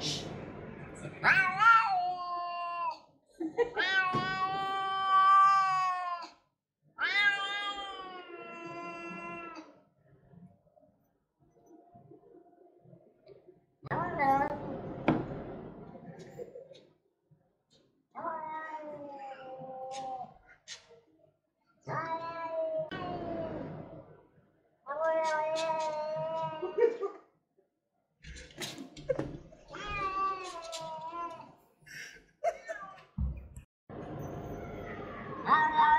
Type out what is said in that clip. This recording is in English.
lunch Wow.